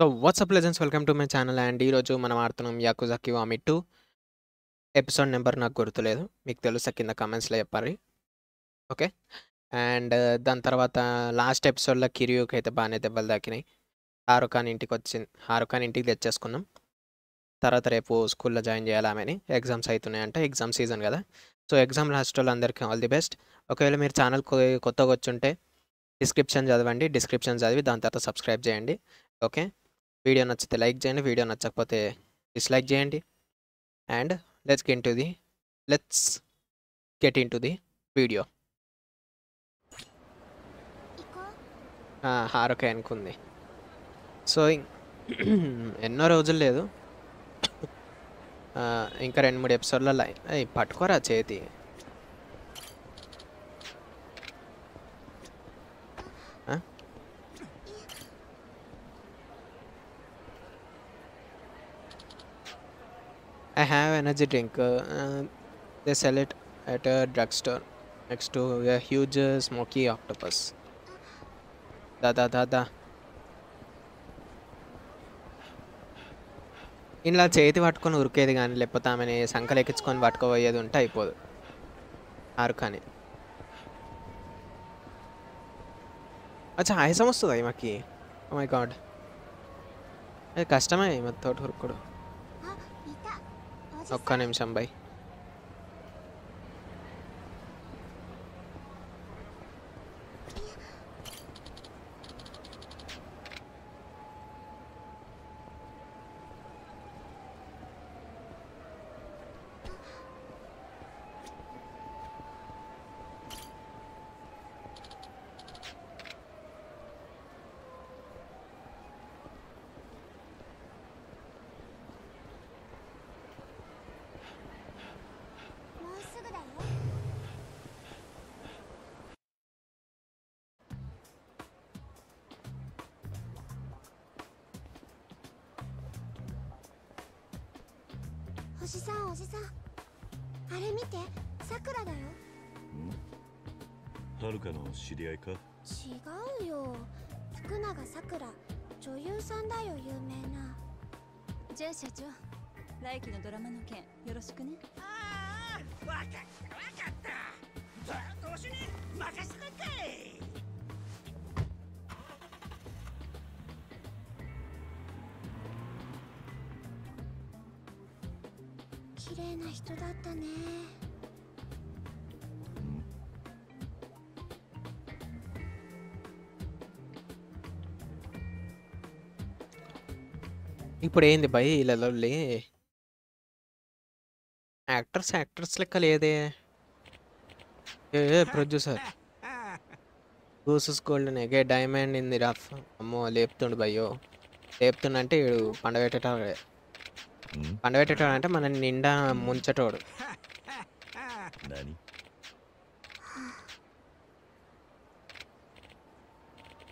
So what's up legends welcome to my channel and ఈరోజు మనం ఆడుతున్నాం Yakuza Kiwami two episode number నాకు గుర్తులేదు. మీకు తెలుసా? కింద కామెంట్స్లో చెప్పాలి. ఓకే అండ్ uh, దాని తర్వాత లాస్ట్ ఎపిసోడ్లో కిరియోకి అయితే బాగానే దెబ్బలు దాకినాయి హారుఖాన్ ఇంటికి వచ్చింది. హారుఖాన్ ఇంటికి తెచ్చేసుకున్నాం. తర్వాత రేపు స్కూల్లో జాయిన్ చేయాలి ఆమెని. ఎగ్జామ్స్ అవుతున్నాయంటే ఎగ్జామ్ సీజన్ కదా. సో ఎగ్జామ్ లాస్ట్ వాళ్ళు అందరికీ ఆల్ ది బెస్ట్ ఒకవేళ మీరు ఛానల్ కొత్తగా వచ్చుంటే డిస్క్రిప్షన్ చదవండి. డిస్క్రిప్షన్ చదివి దాని తర్వాత సబ్స్క్రైబ్ చేయండి. ఓకే వీడియో నచ్చితే లైక్ చేయండి వీడియో నచ్చకపోతే డిస్లైక్ చేయండి. And let's get to the let's get in to the video హారకే అనుకుంది. సో ఎన్నో రోజులు లేదు. ఇంకా రెండు మూడు ఎపిసోడ్లలో పట్టుకోరా చేతి. I have energy drink they they sell it at a drugstore next to a huge దాదా smoky ఇలా చేతి పట్టుకొని ఉరికేది కానీ లేకపోతే ఆమెని సంకలు ఎక్కించుకొని పట్టుకోబోయేది ఉంటే అయిపోదు. ఆరు కానీ. అచ్చా ఆయసం వస్తుంది ఈమెకి? Oh మై గాడ్ అది కష్టమే ఈమె తోటి ఉరుకుడు ఒక్క నిమిషం బై じさんおじさん。あれ見て。さくらだよ。はるかの知り合いか？違うよ。福永さくら。女優さんだよ有名な。じゃあ社長来期のドラマの件よろしくね。ああ、わかったわかった。どうしに任せなかい。な人だったね ఇప్పుడు ఏంది బై ఇలా లొల్లి యాక్టర్స్ యాక్టర్స్ లెక్క లేదే ఏ producer గూసెస్ gold నెగే diamond in the rough అమ్మో లేపుతుండు భయ్యో లేపుతుండంటే వీడు పండబెట్టేటోడేうん Hmm? పండబెట్టేటోడు అంటే మన నిండా ముంచటోడు.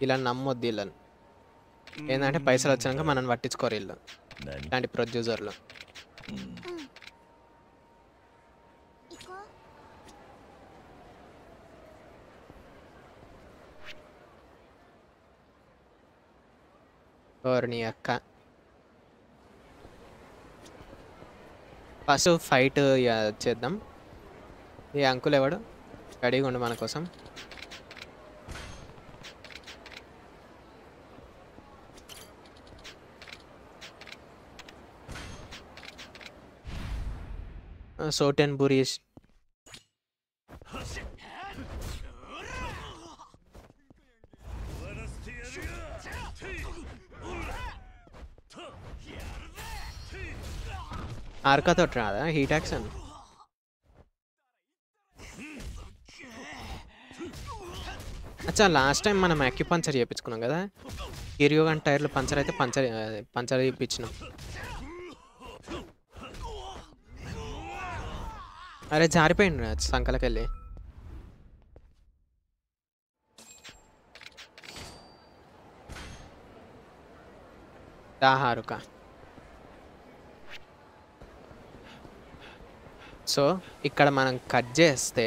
ఇలా నమ్మొద్దు వీళ్ళని. Hmm. ఏంటంటే పైసలు వచ్చాక మనల్ని పట్టించుకోరు ఇల్లు ఇలాంటి ప్రొడ్యూసర్లు. Hmm. ఎవరిని అక్క. ఫస్ట్ ఫైట్ చేద్దాం. ఈ అంకుల్ ఎవడు? రెడీగా ఉండు మన కోసం. సోటెన్ బురీస్ ఆర్కాతో రాదా? హీట్ యాక్షన్ అచ్చా లాస్ట్ టైం మనం అక్యూ పంచర్ చేయించుకున్నాం కదా? కిరియో గంట టైర్లు పంచర్ అయితే పంచర్ పంచర్ చేయించినాం అరే జారిపోయిండు రా సంకలకెళ్ళి. దాహారుకా సో ఇక్కడ మనం కట్ చేస్తే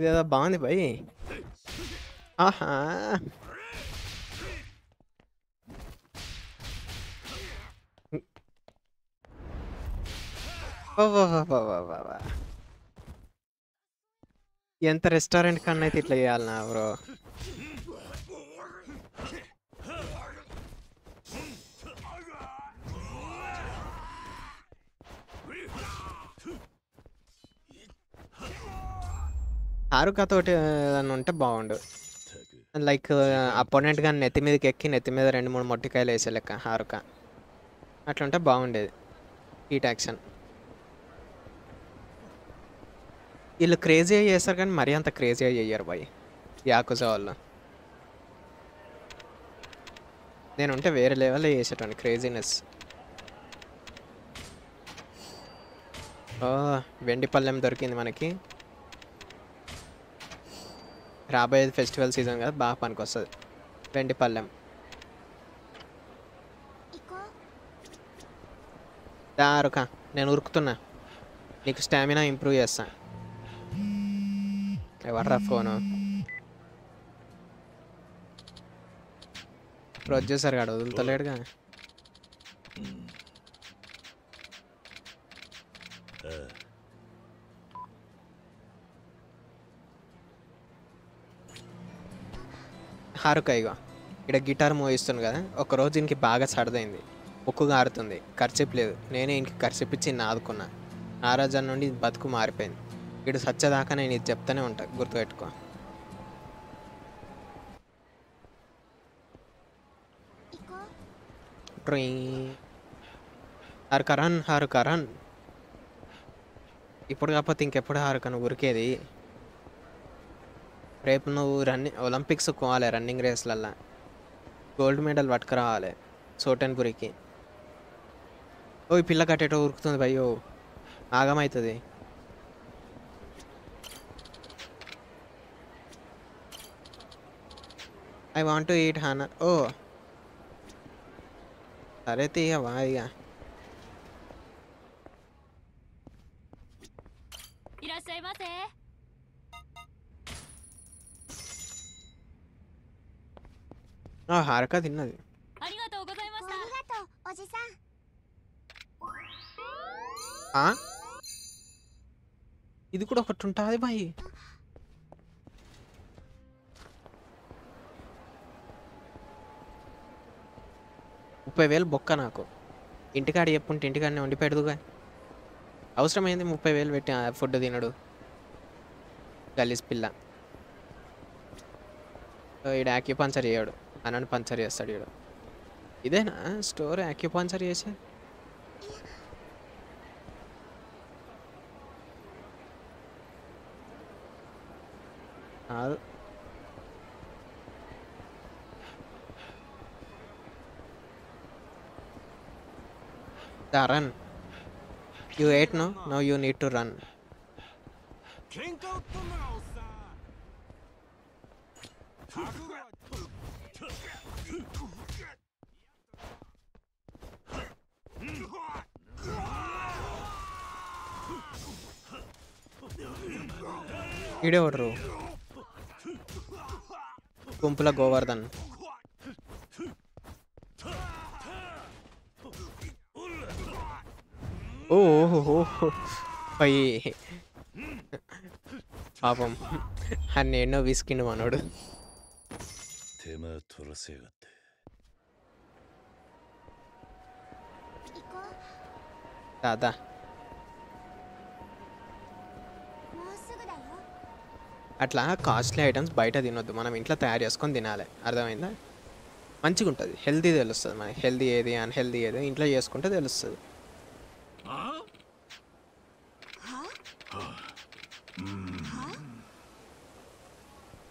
ఇదేదో బాగుంది భయ్ ఆహా. ఎంత రెస్టారెంట్ కన్నా అయితే ఇట్లా చేయాలనా బ్రో. హారుకతోటి ఉంటే బాగుండు. లైక్ అపోనెంట్ కానీ నెత్తి మీదకి ఎక్కి నెత్తి మీద రెండు మూడు మొట్టికాయలు వేసే లెక్క హారుక. అట్లుంటే బాగుండేది. Heat action. వీళ్ళు క్రేజీగా చేస్తారు కానీ మరీ అంత క్రేజీ అయ్యారు బాయ్. యాకుజా వాళ్ళు. నేను ఉంటే వేరే లెవెల్లో చేసేటోని క్రేజీనెస్. ఓ వెండి దొరికింది మనకి. రాబోయేది ఫెస్టివల్ సీజన్ కదా బాగా పనికొస్తుంది. వెండి పళ్ళెం దారుకా నేను ఉరుకుతున్నా. నీకు స్టామినా ఇంప్రూవ్ చేస్తా. ఎవర్రా ఫోను. ఇప్పుడు వచ్చేసారు కాడు కానీ హారుక ఇగో ఇక్కడ గిటార్ మోగిస్తుంది కదా ఒకరోజు ఇంకి బాగా సరదైంది. ఉక్కు గారుతుంది ఖర్చిపు లేదు. నేనే ఇంక ఖర్చిపు ఇచ్చి ఆదుకున్నా. ఆ రోజు నుండి బతుకు మారిపోయింది. ఇటు సచ్చదాకా నేను ఇది చెప్తానే ఉంటా గుర్తుపెట్టుకో. కరణ్ హారు కరణ్ ఇప్పుడు కాకపోతే ఇంకెప్పుడు హరుకను ఉరికేది? రేపు నువ్వు రన్నింగ్ ఒలింపిక్స్ పోవాలి రన్నింగ్ రేస్లల్లో గోల్డ్ మెడల్ పట్టుకురావాలి సోటన్పురికి ఓ ఈ పిల్ల కట్టేటో ఉరుకుతుంది భయ్యో. ఆగమవుతుంది ఐ వాంట్ టు ఈట్ హానా ఓ. సరే తీయవా ఇక ఆ, హారక తిన్నది ありがとうございまし あ た りがとうおじさん ఆ? ఇది కూడా ఒకటి ఉంటుంది బాయ్ ముప్పై వేలు బొక్క నాకు ఇంటికాడ చెప్పుంటే ఇంటికాడనే వండి పెడదుగా అవసరమైంది ముప్పై వేలు పెట్టి ఆ ఫుడ్ తినడు గలీజ్ పిల్ల ఈడు యాక్యుపంచర్ చేయడు అని అని పంచర్ చేస్తాడు ఇక్కడ ఇదేనా స్టోర్ యాక్యూ పంచర్ చేసే కాదు The run. You ate no? Now you need to run. Drink out the mouse. ఇడే ఒకరు గుంపుల గోవర్ధన్. ఓహో అయ్యి పాపం. అన్న ఎన్నో విసికిండు మనోడు. దాదా అట్లా కాస్ట్లీ ఐటమ్స్ బయట తినొద్దు. మనం ఇంట్లో తయారు చేసుకొని తినాలి. అర్థమైందా? మంచిగా ఉంటుంది హెల్తీ తెలుస్తుంది మనకి. హెల్తీ ఏది అన్హెల్తీ ఏది ఇంట్లో చేసుకుంటే తెలుస్తుంది.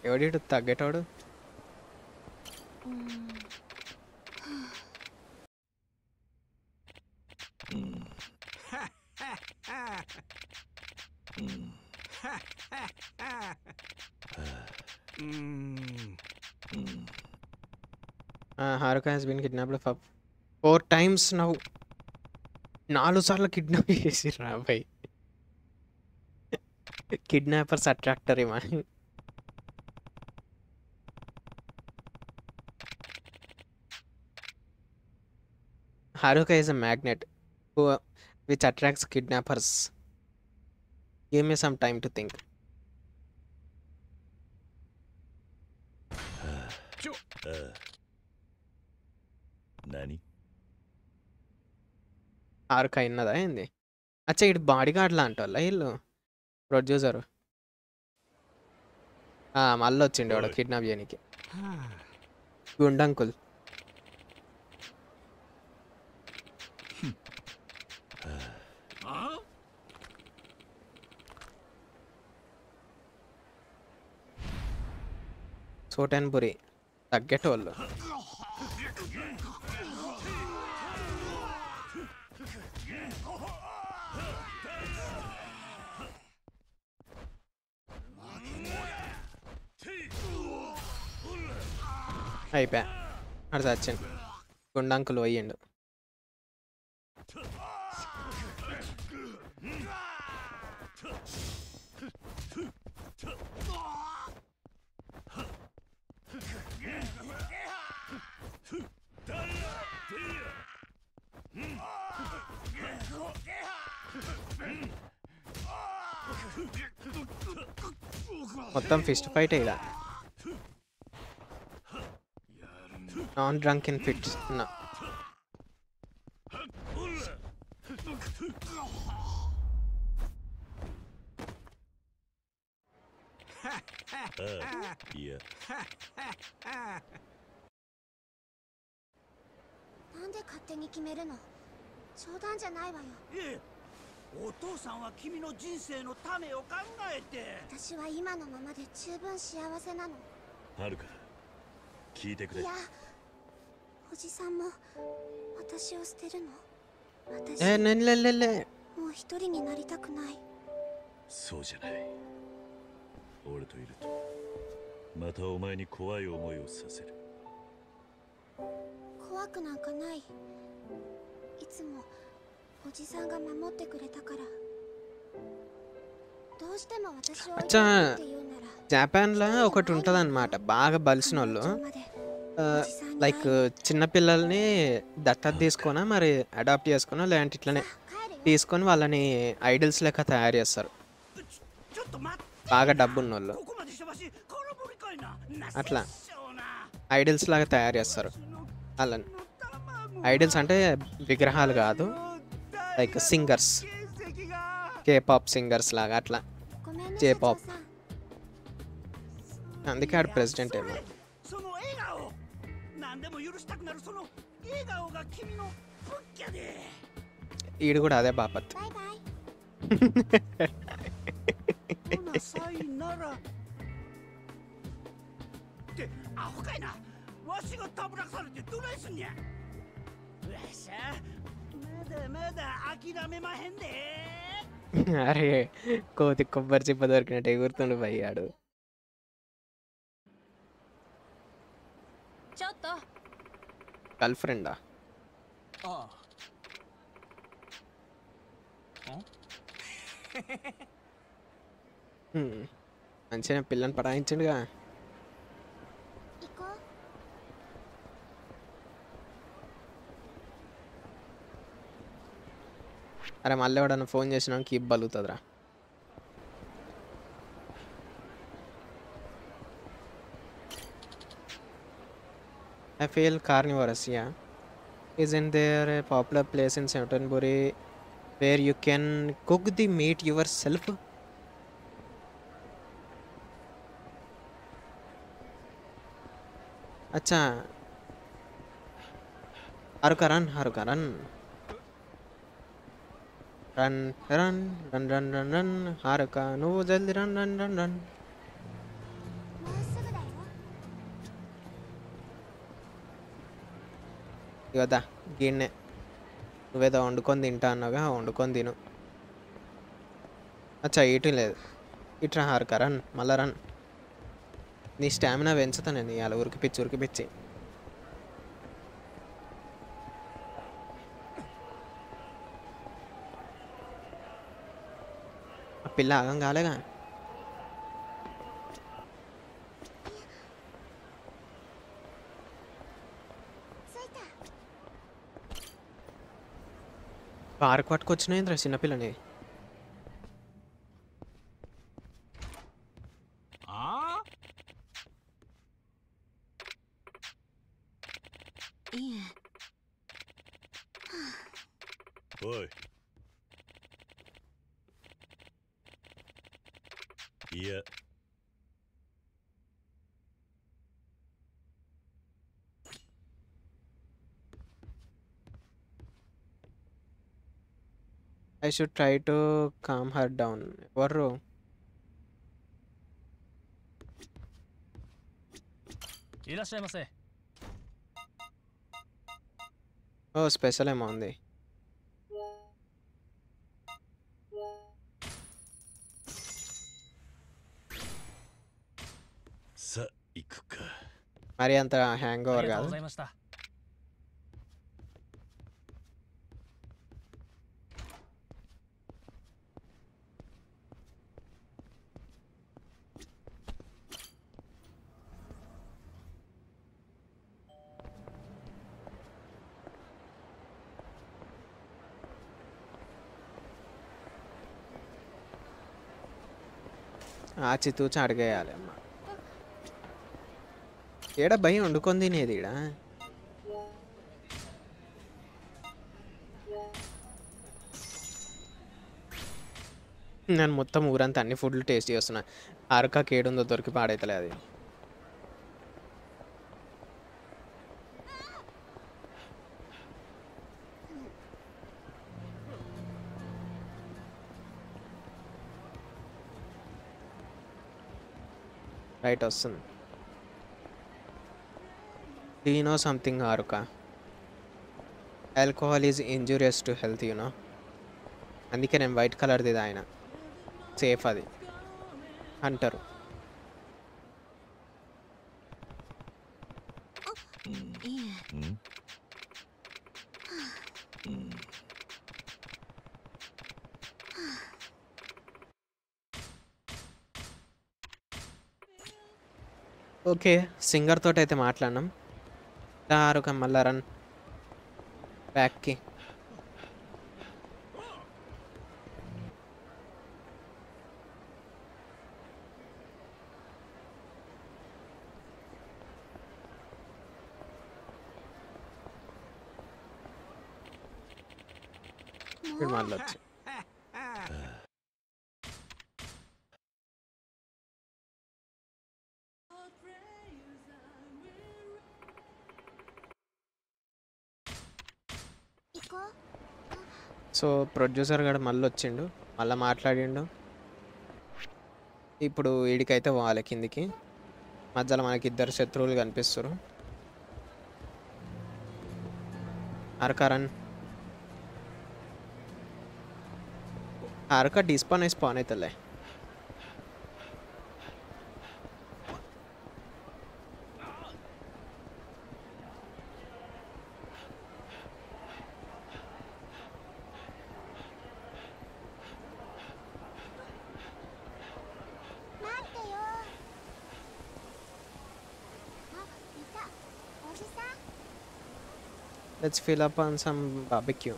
ఎవడి తగ్గేటోడు? う Uh, Haruka has been kidnapped for four times now. నాలుగు సార్లు కిడ్నాప్ చేసిర్రు అబ్బాయి కిడ్నాపర్స్ అట్రాక్టర్ ఏమా Haruka is a magnet who, which attracts kidnappers. Give me some time to think. ఆరు కైన్నదా ఏంది? అచ్చా ఇటు బాడీ గార్డ్ లాంటి వాళ్ళ? వీళ్ళు ప్రొడ్యూసరు మళ్ళీ వచ్చిండు వాడు కిడ్నాప్ చేయడానికి గుండంకుల్. సోటన్పురి తగ్గేటోళ్ళు. అయిపోయా అడు చచ్చిండు గుండంకులు పోయిండు. మొత్తం ఫిస్ట్ ఫైట్ ఇక నాన్ డ్రంక్ ఇన్ ఫిట్స్ああいやなんで勝手に決めるの冗談じゃないわよええ お父さんは君の人生のためを考えて。私は今のままで十分幸せなの。はるか聞いてくれ。いやおじさんも私を捨てるの？私えねねねね。もう一人になりたくない。そうじゃない。俺といるとまたお前に怖い思いをさせる。怖くなんかない。いつもおじさんが守ってくれたからどうしても私を置いてじゃあって言うなら జపాన్లో ఒకటి ఉంటుంది అనమాట బాగా బలిసిన వాళ్ళు 彼女まで ఆ, おじさんに会 లైక్ える చిన్నపిల్లల్ని దత్తత తీసుకున్నా మరి అడాప్ట్ చేసుకున్నా లేదంటే ఇట్లనే さあ帰るよ తీసుకొని వాళ్ళని ఐడల్స్ లెక్క తయారు చేస్తారు ちょっと待って బాగా డబ్బు ఉన్న వాళ్ళు ここまでしてわし空振りかいななあつらせっしょうな ఐడల్స్ లాగా తయారు చేస్తారు その వాళ్ళని の卵 ఐడల్స్ అంటే విగ్రహాలు కాదు の Like singers K pop singers లాగా అట్లా జే పాప్ అందుకే ఆడు ప్రెసిడెంట్ ఏమో ఈడు కూడా అదే బాపత్ అరే కోతి కొబ్బరి చిప్ప దొరికినట్టు గుర్తుండి పోయాడు గర్ల్ ఫ్రెండా మంచిగా పిల్లని పడాయించండుగా అరే మళ్ళీ ఎవడన్నా ఫోన్ చేసినాక keep బలుగుతుందిరా I feel carnivorous, yeah. Isn't there a popular place in Centenbury where you can cook the meat yourself? अच्छा Haruka run Haruka run run run run run run run Haruka నువ్వు జల్ది run run run run కదా గిన్నె. నువ్వేదో వండుకొని తింటా అన్నాగా వండుకొని తిను. అచ్చా ఇటు లేదు. ఇట్రా హారక రన్ మళ్ళా రన్ నీ స్టామినా పెంచుతా నేను ఇవాళ ఉరికి పిచ్చి ఉరికి పిచ్చి. పిల్ల ఆగం కాలేగా పార్క్ పట్టుకొచ్చినాయి చిన్నపిల్లని? I should try to calm her down. Varro. Oh, special I'm on the. మరి అంత హ్యాంగ్ ఓవర్ కాదు ఆచితూచి అడిగేయాలి అమ్మ. ఏడ భయం వండుకొని తినేది ఈడ? నేను మొత్తం ఊరంతా అన్ని ఫుడ్లు టేస్ట్ చేస్తున్నా. అరక కేడుందో దొరికి పాడైతలే అది. లైట్ వస్తుంది. Dunno something Haruka alcohol is injurious to health you know అందుకే నేను వైట్ కలర్ది ఆయన సేఫ్ అది. అంటారు. ఓకే సింగర్ తోటి అయితే మాట్లాడినాం ఆరుక మళ్ళా రన్ బ్యాక్కి ఇప్పుడు సో ప్రొడ్యూసర్ గడు మళ్ళీ వచ్చిండు మళ్ళీ మాట్లాడిండు. ఇప్పుడు వీడికైతే పోవాలి కిందికి. మధ్యలో మనకి ఇద్దరు శత్రువులు కనిపిస్తారు అరకరణ్ అరక డిస్పాన్ అయి spawn అవుతుందిలే let's fill up on some barbecue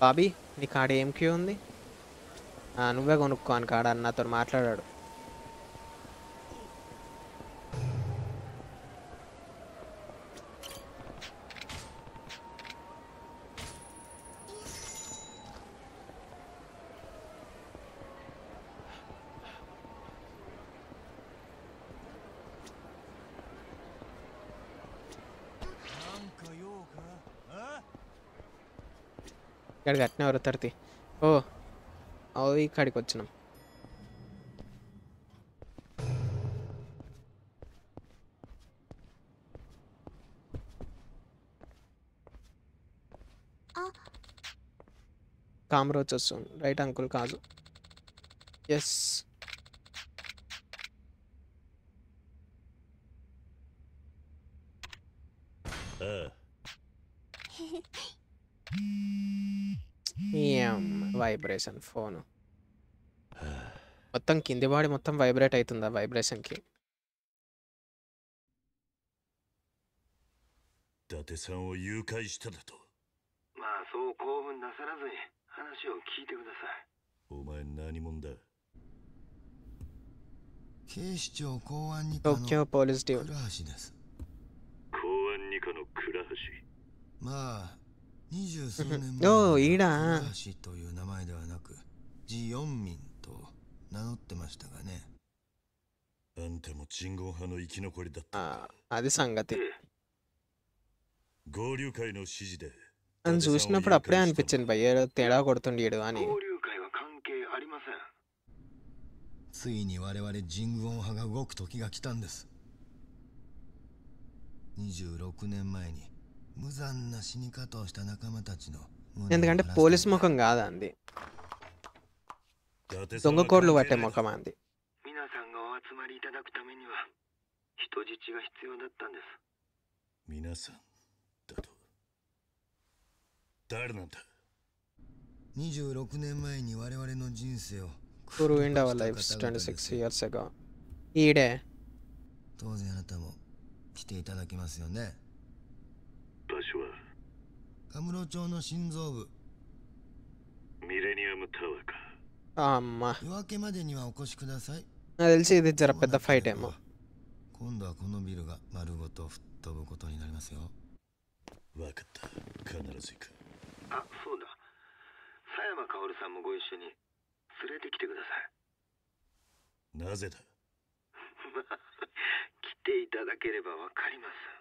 Bobby నీ కాడ ఏం క్యూ ఉంది? ఆ, నువ్వే కొనుక్కో అని కాడ నాతో మాట్లాడాడు. ఇక్కడికి అట్నే వరుతర్తి ఓ ఓ ఇక్కడికి వచ్చినాం. కామరోజ్ వస్తుంది. రైట్ అంకుల్ కాదు ఎస్ వైబ్రేషన్ ఫోన్ మొత్తం కింది బాడీ మొత్తం వైబ్రేట్ అవుతుంది ఆ వైబ్రేషన్కి 伊達さんを誘拐しただとまあそう 興奮なさらずに話を聞いてくださいお前何者だ警視庁公安二課の టోక్యో పోలీస్ డ్యూ 倉橋です公安二課の倉橋まあ 二十数年前おーいいな倉橋という名前ではなくジ・ヨンミンと名乗ってましたがねあんたも鎮魂派の生き残りだったの ఆ, か అది సంగతి 合流会の指示で అని చూసినప్పుడు అప్పుడే అనిపించింది భయ్ ఏదో తేడా కొడుతుండీడు అని 交流会は関係ありませんついに我々ジングオン派が動く時が来たんです26年前に 無残な死に方をした仲間たちの無念を ఎందుకంటే 晴らす పోలీస్ ముఖం కాదు అంది 伊達さん దొంగ は కోడ్లు 関 పట్టే 係ない ముఖం అంది 皆さんがお集まりいただくためには人質が必要だったんです皆さんだと誰なんだ26年前に我々の人生を who ruined our lives した方々です 26 years ago ఈడే 当然あなたも来ていただけますよね場所は カムロ町の心臓部ミレニアムタワーか Amma. Ah, they'll say they are up at the fight, 今度はこのビルが丸ごと吹っ飛ぶことになりますよ。わかった。必ず行く。あ、そうだ。佐山薫さんもご一緒に連れてきてください。なぜだ？来ていただければわかります。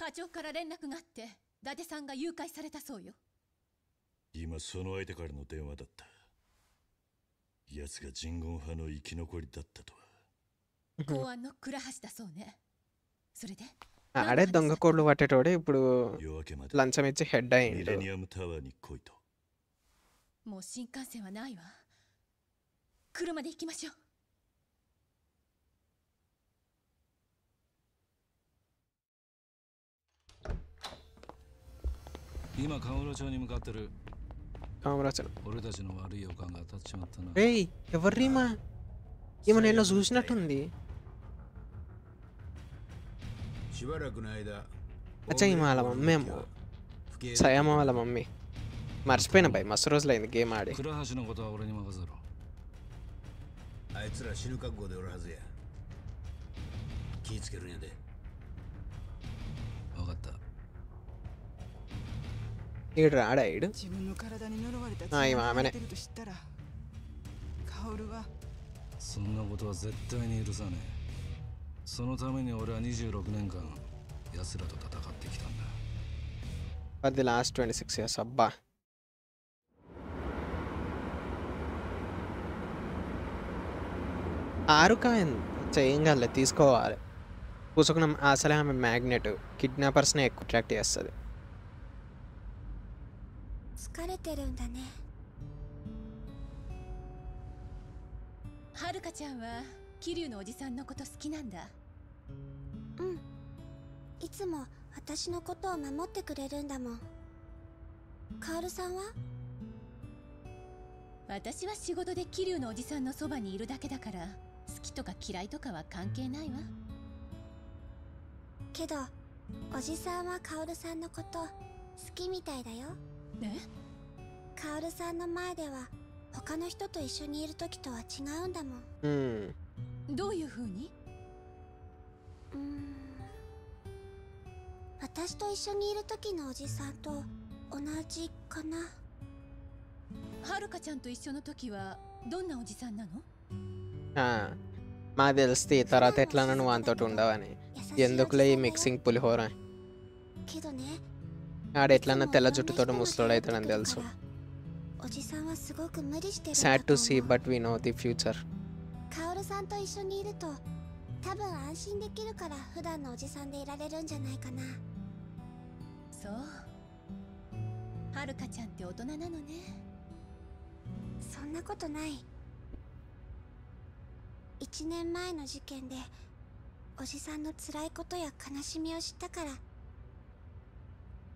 課長から連絡があって伊達さんが誘拐されたそうよ今その相手からの電話だった奴が鎮魂派の生き残りだったとは公安の倉橋だそうねそれで ఆడే దొంగ కోడ్లు పట్టేటోడు ఇప్పుడు 夜明けまで లంచం ఇచ్చి హెడ్ ミ అయ్యిండు レニアムタワーに来いともう新幹線はないわ車で行きましょう 今カムロ町に向かってる కామరాజన్ 俺たちの悪い予感が当たっちまったな రేయ్ ఎవర్రీమా ఈమె నేను చూసినట్టుంది しばらくの間 అచ్చా ఈమె వాళ్ళ మమ్మీ ఏమో సయమ్మ వాళ్ళ మమ్మీ మర్చిపోయిన భయ్ మస్తు రోజులైంది గేమ్ ఆడి 倉橋のことは俺に任せろあいつら死ぬ覚悟でおるはずや気ぃつけるんやで分かった ఈడు రాడా ఈడు 自分の体に呪われたあ血今雨ねが流れてると知ったら薫はそんなことは絶対に許さねえそのために俺は26年間奴らと戦ってきたんだ for the last twenty six years అబ్బా ఆరుక ఏం కాదులే తీసుకోవాలి పూసుకున్న అసలే ఆమె మ్యాగ్నెట్ కిడ్నాపర్స్ని ఎక్కువ అట్రాక్ట్ చేస్తుంది 疲れてるんだね。はるかちゃんは桐生のおじさんのこと好きなんだ？うん。いつも私のことを守ってくれるんだもん。カオルさんは？私は仕事で桐生のおじさんのそばにいるだけだから好きとか嫌いとかは関係ないわ。けどおじさんはカオルさんのこと好きみたいだよえカオルさんの前では他の人と一緒にいる時とは違うんだもん మ్మ్. どういう風にうーん私と一緒にいる時のおじさんと同じかなはるかちゃんと一緒の時はどんなおじさんなの ఆ, మాకు తెలిస్తే తర్వాత ఎట్లా నువ్వు అంతటి ఉండవని 優しいおじさん ఎందుకులే ఈ だよ మిక్సింగ్ పులిహోర けどね ఆడు ఎట్లన్నా తెల్ల జుట్టుతోటి ముసలోడు అవుతాడని తెలుసు おじさんはすごく無理してるんだ sad と to see 思う but we know the future カオルさんと一緒にいると多分安心できるから普段のおじさんでいられるんじゃないかなそうはるかちゃんって大人なのねそんなことない1年前の事件でおじさんの辛いことや悲しみを知ったから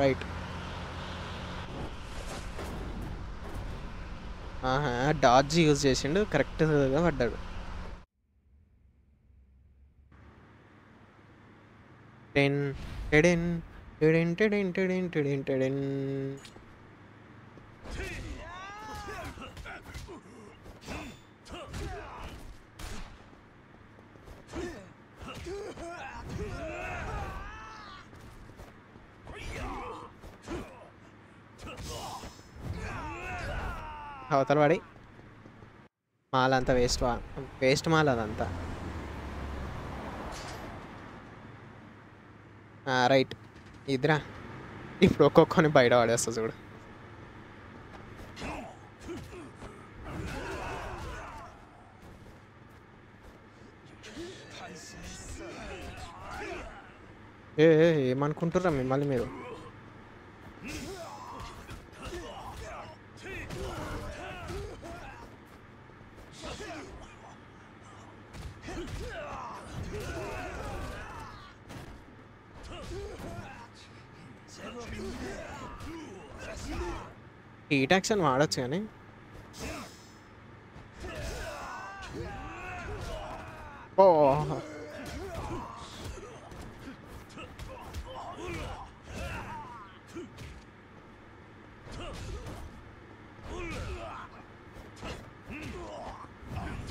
right dodge use చేసిండు కరెక్ట్గా పడ్డాడు. టెన్ టెడెన్ టెడెన్ టెడెన్ టెడెన్ టెడెన్ టెడెన్. అవతల పడి మాల అంతా వేస్ట్ వేస్ట్ మాల అదంతా. రైట్. ఇదిరా. ఇప్పుడు ఒక్కొక్కని బయట పడేస్తా చూడు. ఏ ఏ, ఏమనుకుంటుర్రా మిమ్మల్ని మీరు? హీట్ యాక్షన్ వాడచ్చు కానీ ఓ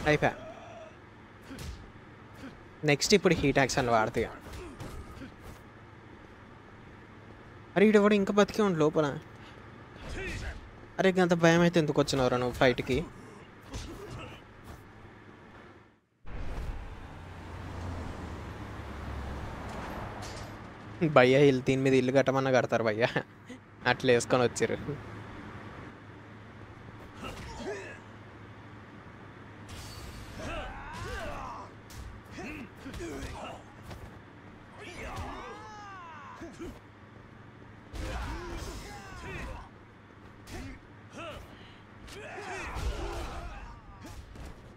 అయిపోయా నెక్స్ట్ ఇప్పుడు హీట్ యాక్షన్ వాడితే అరే ఇటు కూడా ఇంకా బతికే ఉండు లోపల అరే అంత భయం అయితే ఎందుకు వచ్చినవరా నువ్వు ఫైట్కి భయ్య ఇల్లు దీని మీద ఇల్లు కట్టమన్నా కడతారు భయ్య అట్లా వేసుకొని వచ్చారు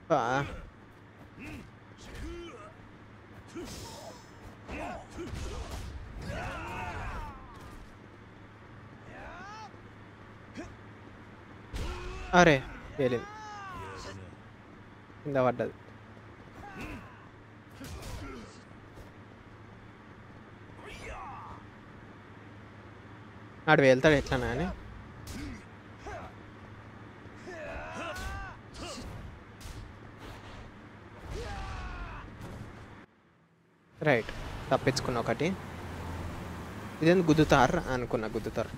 బా అరే వేలేదు కింద పడ్డది ఆడు వెళ్తాడు ఎట్లా అని తప్పించుకున్న ఒకటి. ఇదేంది గుద్దుతారు అనుకున్నా గుద్దుతారు.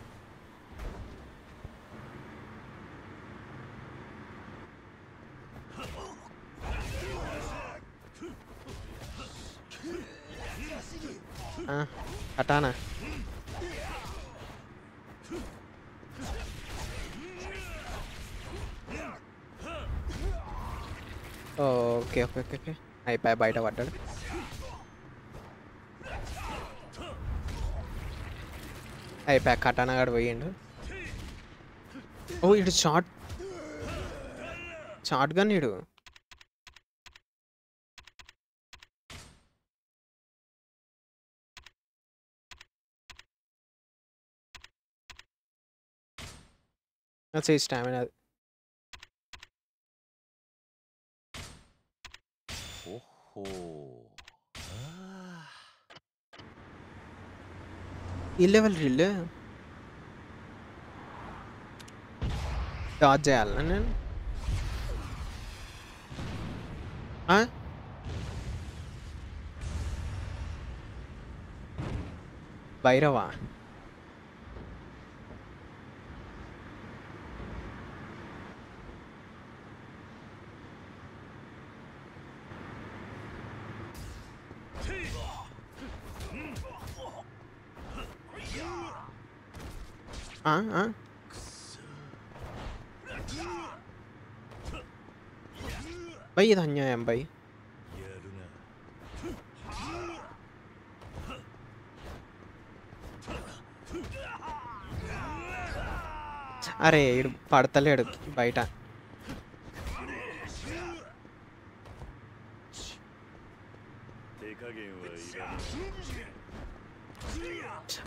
అటానా? Okay okay okay okay. అయిపోయా బయట పడ్డాడు. Hey, pack katana guard poyindu. Oh, it's shot. Shotgun idu. That's his stamina. Oh. ಇಲ್ಲೇ ಬಲ್ರಿ ಇಲ್ಲೇ ಡಾಜ್ ಅಲ್ಲ ನಾನು Hein, hein 啊啊！Bayi tanya yang bayi. అరే ఇడు పడతలేడు బయట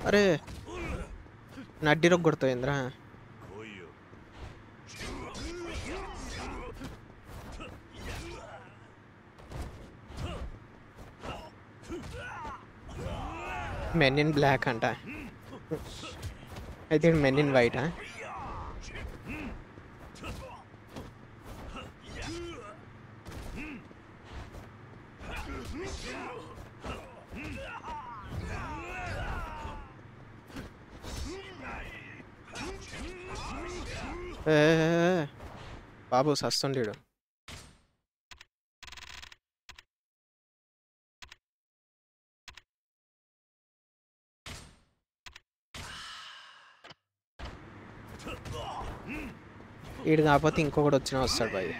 అరే ಅಡ್ಡಿರೋಗ್ ಕೊಡ್ತವೆ ಅಂದ್ರ మెన్ ఇన్ బ్లాక్ అంట అయితే మెన్ ఇన్ వైట్ బాబు సస్తుండీడు. ఈడు కాకపోతే ఇంకొకటి వచ్చిన వస్తాడు బాయ్.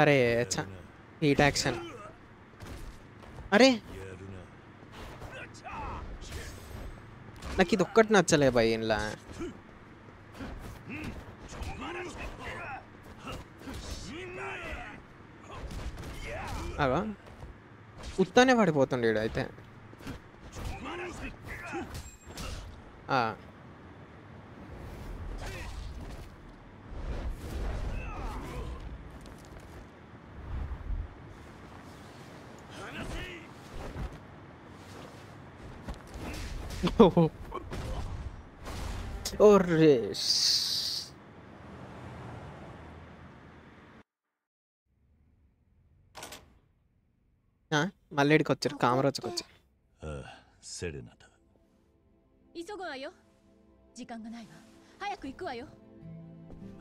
అరే చ హీట్ యాక్షన్. अरे। नकी तो कटना चले भाई इन ला అగా ఉత్తానే ఆ. ఒర్రే ఆ, మళ్ళీ ఇక్కడికి వచ్చారు కామరాజుకి వచ్చారు ああセレナだ急ぐわよ時間がないわ早く行くわよ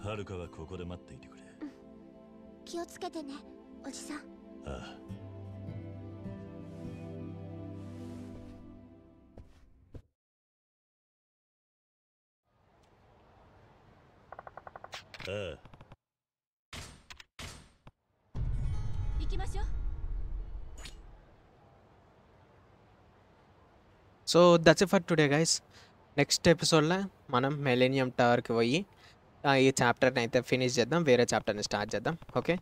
はるかはここで待っていてくれ気をつけてねおじさんああ so that's for today guys. Next ఎపిసోడ్లో మనం మెలేనియం టవర్కి పోయి ఈ చాప్టర్ని అయితే ఫినిష్ చేద్దాం వేరే చాప్టర్ని స్టార్ట్ చేద్దాం okay?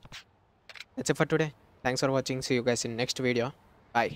That's for today. Thanks for watching. See you guys in next video bye